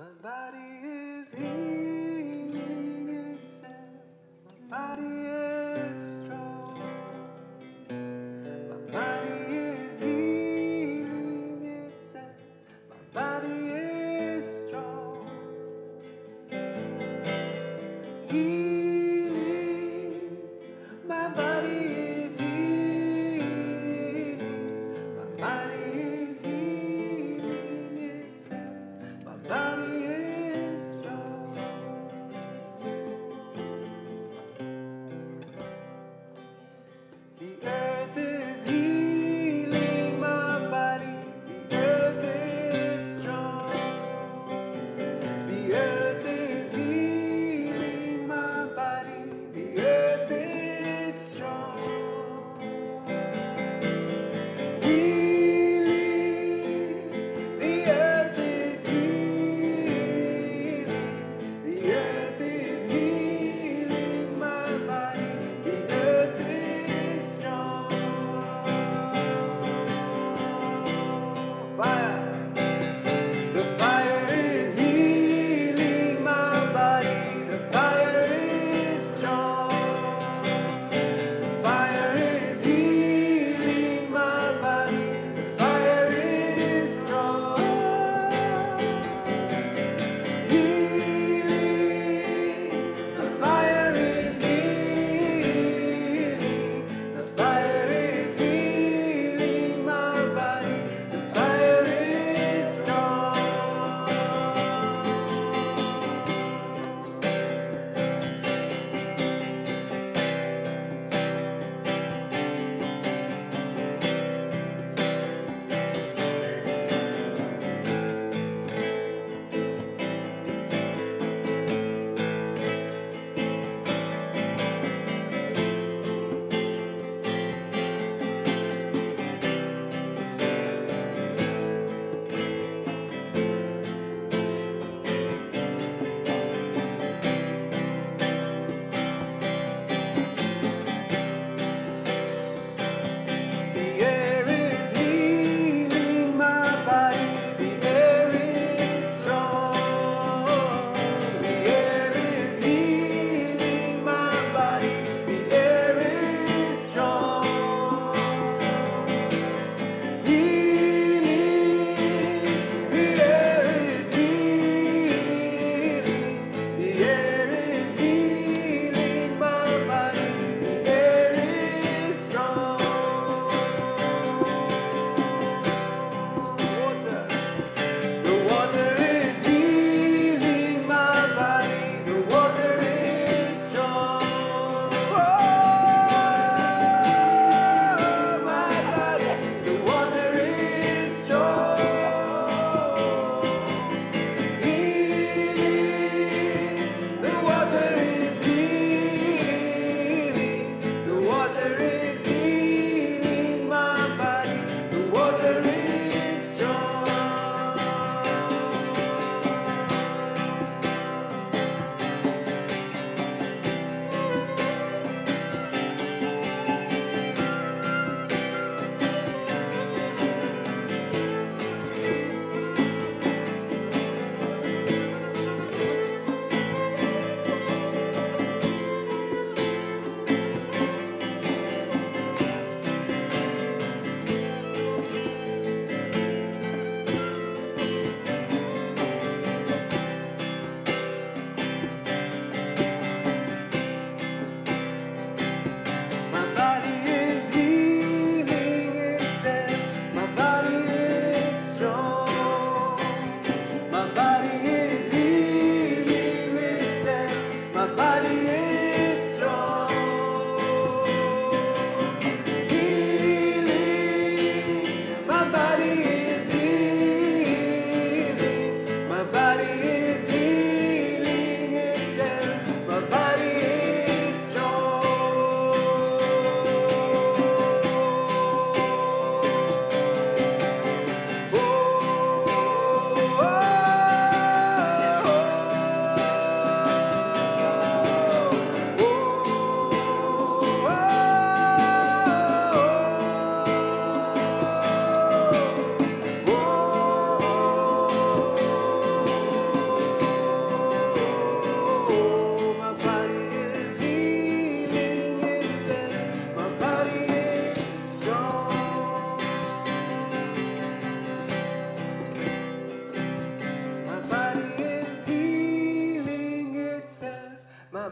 My body is healing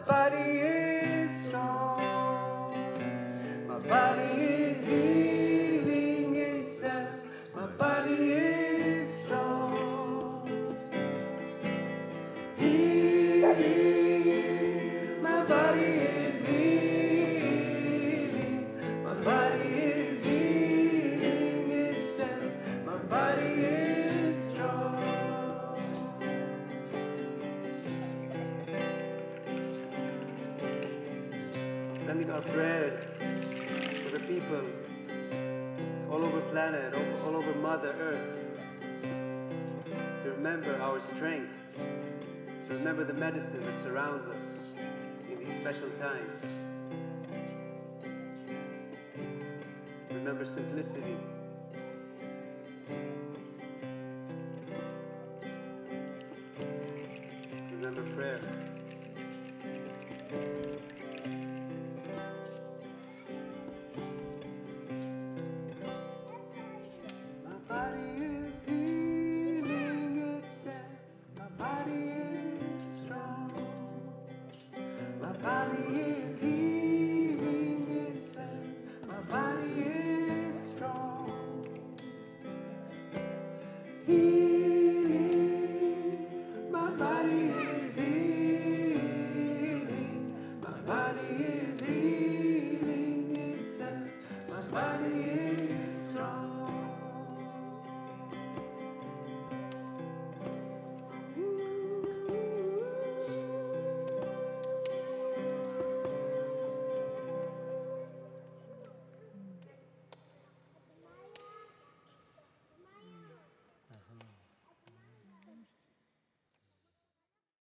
buddy sending our prayers for the people all over planet, all, over Mother Earth, to remember our strength, to remember the medicine that surrounds us in these special times. Remember simplicity.